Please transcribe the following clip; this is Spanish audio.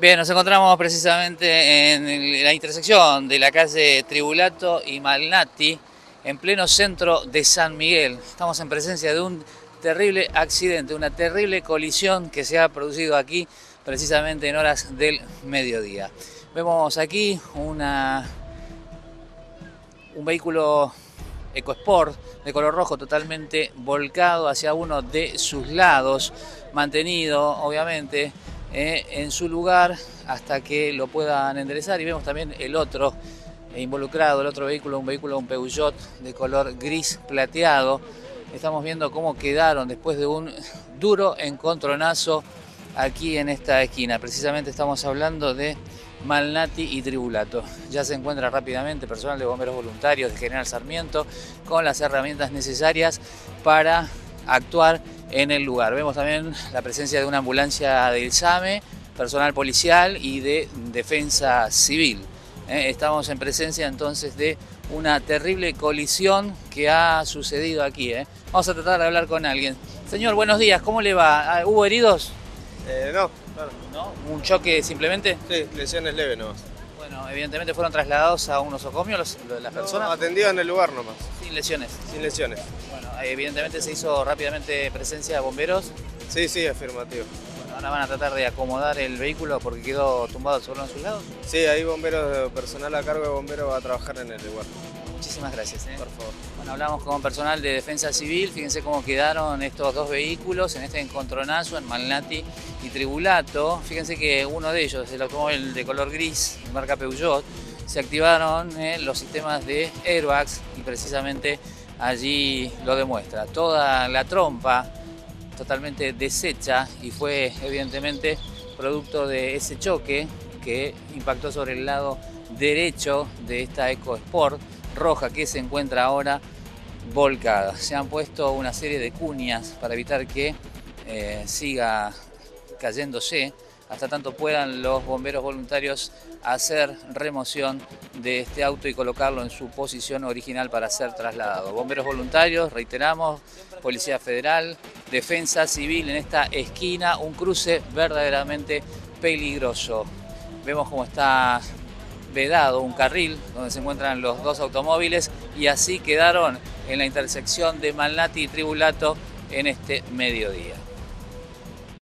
Bien, nos encontramos precisamente en la intersección de la calle Tribulato y Malnati, en pleno centro de San Miguel. Estamos en presencia de un terrible accidente, una terrible colisión que se ha producido aquí precisamente en horas del mediodía. Vemos aquí una, un vehículo EcoSport de color rojo totalmente volcado hacia uno de sus lados, mantenido obviamente eh, en su lugar hasta que lo puedan enderezar y vemos también el otro involucrado, el otro vehículo, un vehículo, un Peugeot de color gris plateado. Estamos viendo cómo quedaron después de un duro encontronazo aquí en esta esquina. Precisamente estamos hablando de Malnati y Tribulato. Ya se encuentra rápidamente personal de bomberos voluntarios de General Sarmiento con las herramientas necesarias para actuar en el lugar. Vemos también la presencia de una ambulancia del SAME, personal policial y de defensa civil. Eh, estamos en presencia entonces de una terrible colisión que ha sucedido aquí. Eh. Vamos a tratar de hablar con alguien. Señor, buenos días, ¿cómo le va? Ah, ¿Hubo heridos? Eh, no, claro. ¿No? ¿Un choque simplemente? Sí, lesiones leves nomás. Bueno, evidentemente fueron trasladados a un nosocomio las personas. No, atendidos en el lugar nomás. Sin lesiones. Sin lesiones. Bueno, evidentemente se hizo rápidamente presencia de bomberos. Sí, sí, afirmativo. Bueno, ahora van a tratar de acomodar el vehículo porque quedó tumbado sobre uno de sus lados. Sí, hay bomberos, personal a cargo de bomberos va a trabajar en el lugar. Muchísimas gracias. ¿eh? Por favor. Bueno, hablamos con personal de defensa civil. Fíjense cómo quedaron estos dos vehículos en este encontronazo en Malnati y Tribulato. Fíjense que uno de ellos, el automóvil de color gris, marca Peugeot, se activaron eh, los sistemas de airbags y precisamente allí lo demuestra. Toda la trompa totalmente deshecha y fue evidentemente producto de ese choque que impactó sobre el lado derecho de esta EcoSport roja que se encuentra ahora volcada. Se han puesto una serie de cuñas para evitar que eh, siga cayéndose hasta tanto puedan los bomberos voluntarios hacer remoción de este auto y colocarlo en su posición original para ser trasladado. Bomberos voluntarios, reiteramos, Policía Federal, Defensa Civil en esta esquina, un cruce verdaderamente peligroso. Vemos cómo está vedado un carril donde se encuentran los dos automóviles y así quedaron en la intersección de Malnati y Tribulato en este mediodía.